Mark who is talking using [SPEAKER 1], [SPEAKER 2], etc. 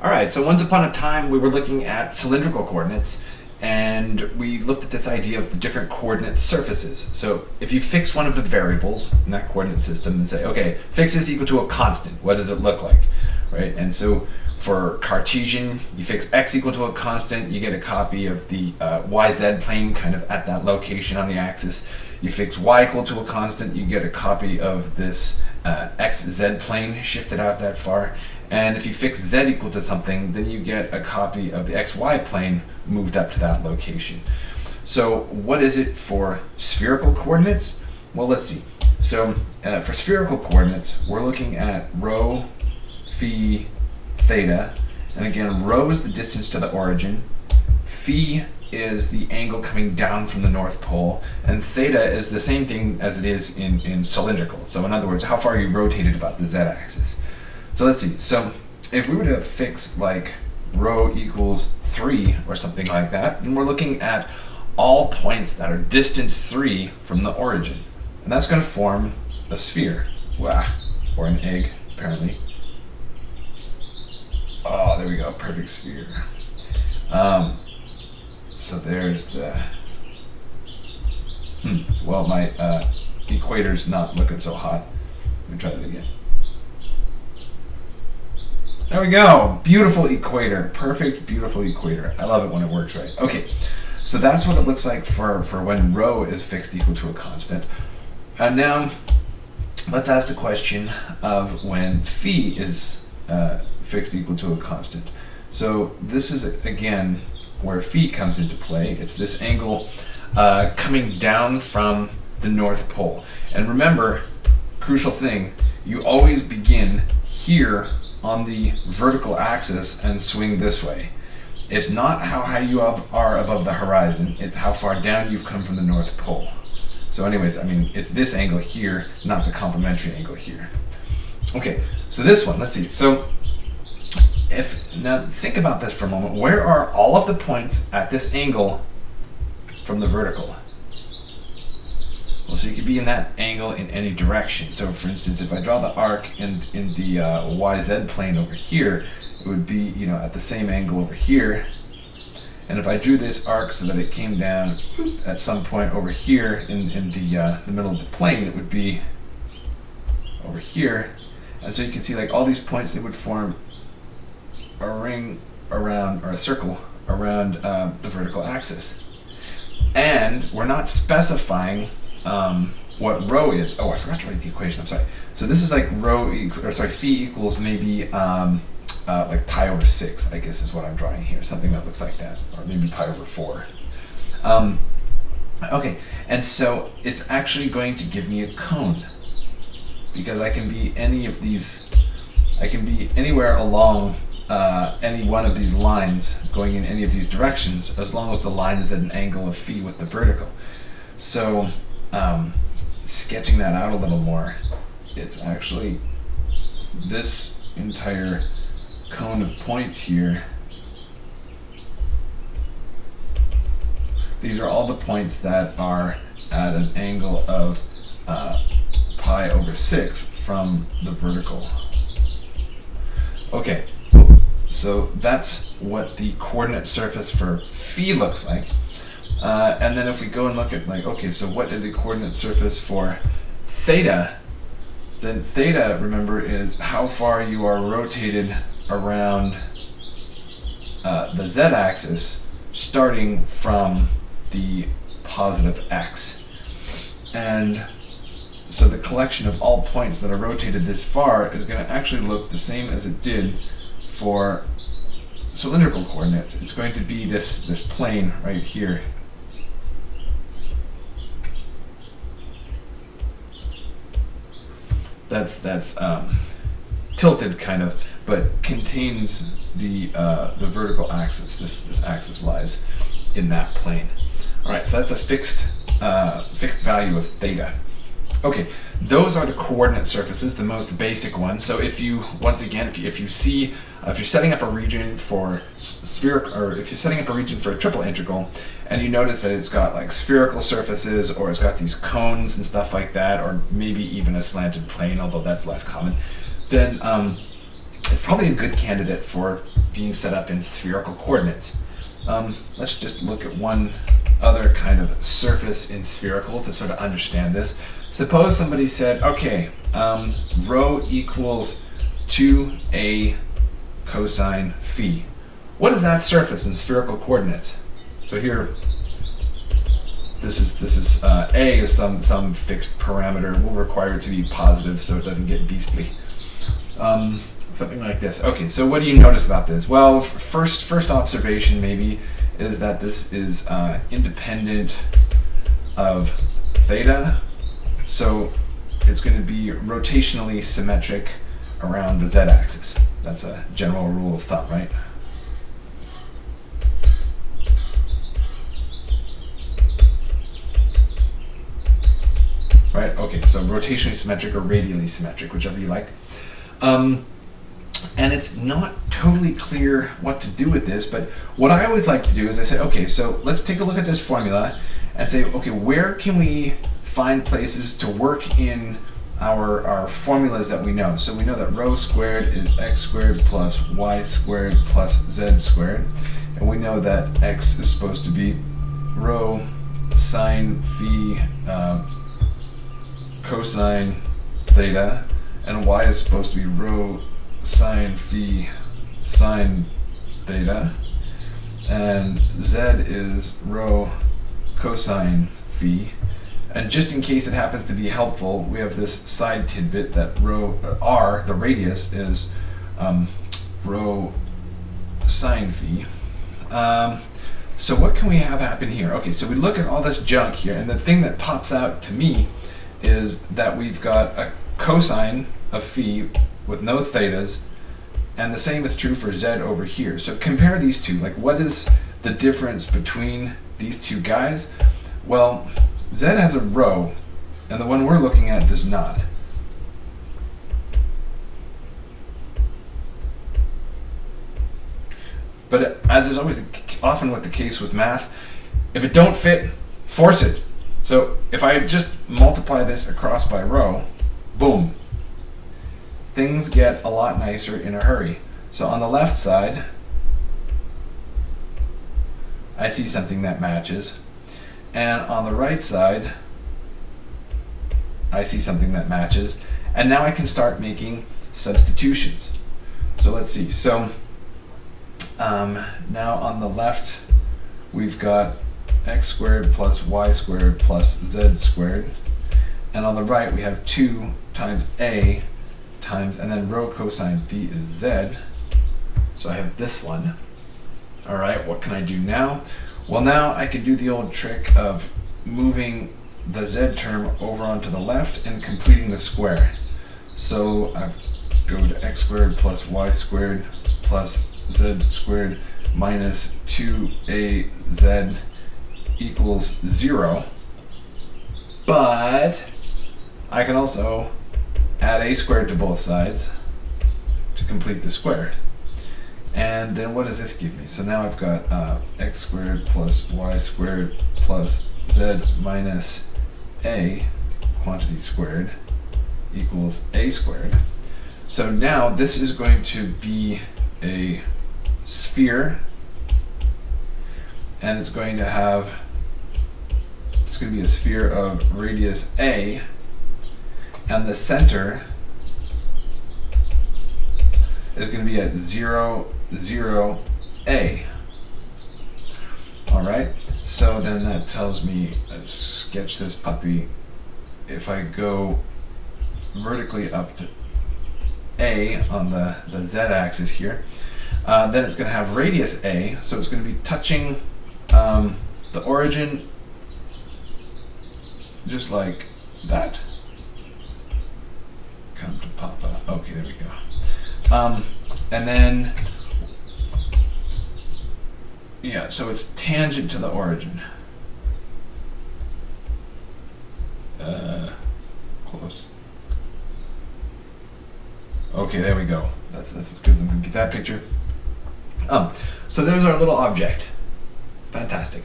[SPEAKER 1] All right, so once upon a time we were looking at cylindrical coordinates and we looked at this idea of the different coordinate surfaces. So if you fix one of the variables in that coordinate system and say, okay, fix this equal to a constant, what does it look like, right? And so for Cartesian, you fix x equal to a constant, you get a copy of the uh, yz plane kind of at that location on the axis. You fix y equal to a constant, you get a copy of this uh, xz plane shifted out that far. And if you fix z equal to something, then you get a copy of the xy plane moved up to that location. So what is it for spherical coordinates? Well, let's see. So uh, for spherical coordinates, we're looking at rho, phi, theta. And again, rho is the distance to the origin. Phi is the angle coming down from the North Pole. And theta is the same thing as it is in, in cylindrical. So in other words, how far you rotated about the z-axis. So let's see. So if we were to fix like rho equals 3 or something like that, and we're looking at all points that are distance 3 from the origin. And that's going to form a sphere. Wow. Or an egg, apparently. Oh, there we go. Perfect sphere. Um, so there's the... Hmm. Well, my uh, equator's not looking so hot. Let me try that again. There we go. Beautiful equator. Perfect, beautiful equator. I love it when it works right. Okay, so that's what it looks like for, for when rho is fixed equal to a constant. And now, let's ask the question of when phi is uh, fixed equal to a constant. So this is, again, where phi comes into play. It's this angle uh, coming down from the North Pole. And remember, crucial thing, you always begin here on the vertical axis and swing this way. It's not how high you are above the horizon, it's how far down you've come from the North Pole. So anyways, I mean, it's this angle here, not the complementary angle here. Okay, so this one, let's see. So if now think about this for a moment. Where are all of the points at this angle from the vertical? Well, so you could be in that angle in any direction. So for instance, if I draw the arc in, in the uh, YZ plane over here, it would be, you know, at the same angle over here. And if I drew this arc so that it came down at some point over here in, in the, uh, the middle of the plane, it would be over here. And so you can see like all these points, they would form a ring around, or a circle around uh, the vertical axis. And we're not specifying um, what rho is. Oh, I forgot to write the equation. I'm sorry. So this is like rho, or sorry, phi equals maybe um, uh, like pi over six. I guess is what I'm drawing here. Something that looks like that, or maybe pi over four. Um, okay, and so it's actually going to give me a cone because I can be any of these. I can be anywhere along uh, any one of these lines going in any of these directions as long as the line is at an angle of phi with the vertical. So um, sketching that out a little more, it's actually this entire cone of points here. These are all the points that are at an angle of uh, pi over 6 from the vertical. Okay, so that's what the coordinate surface for phi looks like. Uh, and then if we go and look at like, okay, so what is a coordinate surface for theta? Then theta, remember, is how far you are rotated around uh, the z-axis starting from the positive x. And so the collection of all points that are rotated this far is going to actually look the same as it did for cylindrical coordinates. It's going to be this, this plane right here. That's that's um, tilted kind of, but contains the uh, the vertical axis. This this axis lies in that plane. All right, so that's a fixed uh, fixed value of theta. Okay, those are the coordinate surfaces, the most basic ones. So if you, once again, if you, if you see, uh, if you're setting up a region for spherical, or if you're setting up a region for a triple integral, and you notice that it's got like spherical surfaces, or it's got these cones and stuff like that, or maybe even a slanted plane, although that's less common, then um, it's probably a good candidate for being set up in spherical coordinates. Um, let's just look at one other kind of surface in spherical to sort of understand this. Suppose somebody said, okay, um, rho equals 2a cosine phi. What is that surface in spherical coordinates? So here, this is this is uh, a is some some fixed parameter. We'll require it to be positive so it doesn't get beastly. Um, something like this. Okay, so what do you notice about this? Well, first first observation maybe is that this is uh, independent of theta, so it's going to be rotationally symmetric around the z-axis. That's a general rule of thumb, right? Right, okay, so rotationally symmetric or radially symmetric, whichever you like. Um, and it's not totally clear what to do with this, but what I always like to do is I say, okay, so let's take a look at this formula and say, okay, where can we find places to work in our, our formulas that we know. So we know that rho squared is x squared plus y squared plus z squared. And we know that x is supposed to be rho sine phi uh, cosine theta, and y is supposed to be rho sine phi sine theta, and z is rho cosine phi. And just in case it happens to be helpful, we have this side tidbit that rho uh, r, the radius, is um, rho sine phi. Um, so what can we have happen here? Okay, so we look at all this junk here, and the thing that pops out to me is that we've got a cosine of phi with no thetas, and the same is true for z over here. So compare these two. Like, what is the difference between these two guys? Well, z has a rho, and the one we're looking at does not. But as is always often with the case with math, if it don't fit, force it. So if I just multiply this across by rho, boom, things get a lot nicer in a hurry. So on the left side, I see something that matches. And on the right side, I see something that matches. And now I can start making substitutions. So let's see. So um, now on the left, we've got x squared plus y squared plus z squared. And on the right, we have 2 times a times, and then rho cosine phi is z. So I have this one. All right, what can I do now? Well, now I can do the old trick of moving the z term over onto the left and completing the square. So I go to x squared plus y squared plus z squared minus 2az equals 0. But I can also add a squared to both sides to complete the square. And then what does this give me? So now I've got uh, x squared plus y squared plus z minus a quantity squared equals a squared. So now this is going to be a sphere and it's going to have it's going to be a sphere of radius a and the center is going to be at 0, 0, A. All right, so then that tells me, let's sketch this puppy. If I go vertically up to A on the, the z-axis here, uh, then it's going to have radius A, so it's going to be touching um, the origin just like that come to Papa. Okay, there we go. Um, and then, yeah, so it's tangent to the origin. Uh, close. Okay, there we go. That's, that's as good as I'm going to get that picture. Um, so there's our little object. Fantastic.